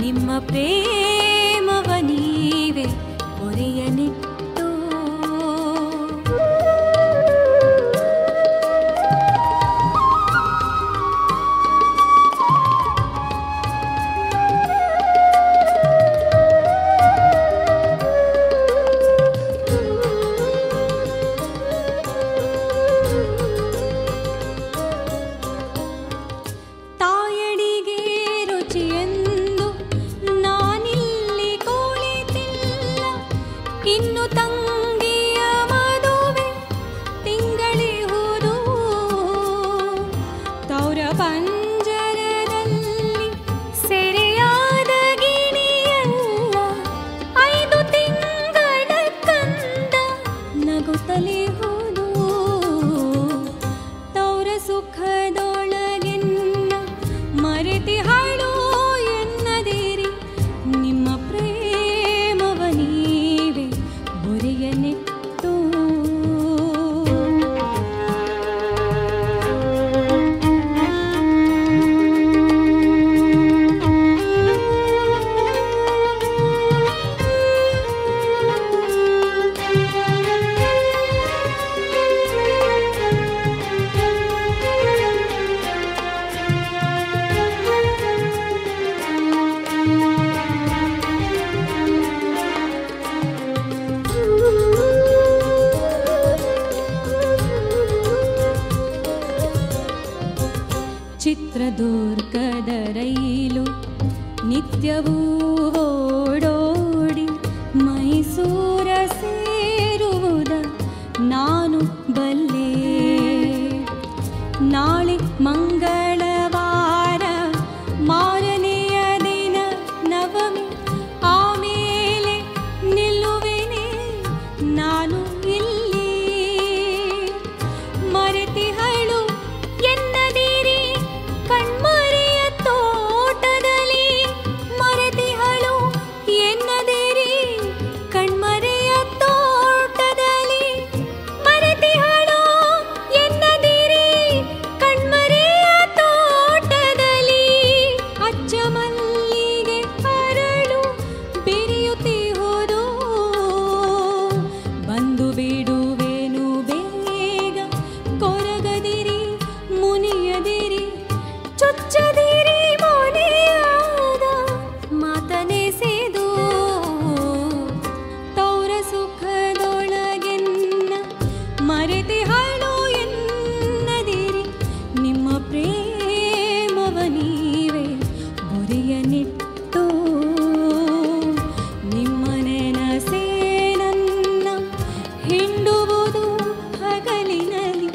ನಿಮ್ಮ प्रेमव नीवे प ಸರಿಯಾದಿಣಿಯಲ್ಲ ಐದು ತಿಂಗಳ ಕಂದ ನಗುತ್ತಲೇ ಹೋ ಚಿತ್ರದುರ್ಗದ ರೈಲು ನಿತ್ಯವೂ ಓಡೋಡಿ ಮೈಸೂರ ಸೇರುವುದ ನಾನು ಬಲ್ಲೆ. ನಾಳೆ ಮಂಗಳ ಮರೆತಿಹಾಳು ಎನ್ನದಿರಿ. ನಿಮ್ಮ ಪ್ರೇಮವ ನೀವೇ ಗುರಿಯ ನಿಟ್ಟು. ನಿಮ್ಮ ನೆನಸೇ ನನ್ನ ಹಿಂಡುವುದು ಹಗಲಿನಲ್ಲಿ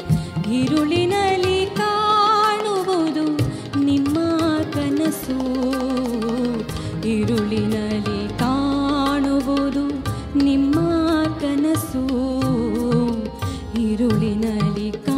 ಇರುಳಿನಲ್ಲಿ ಕಾಣುವುದು ನಿಮ್ಮ ಕನಸು. ಲಿನಲಿಕ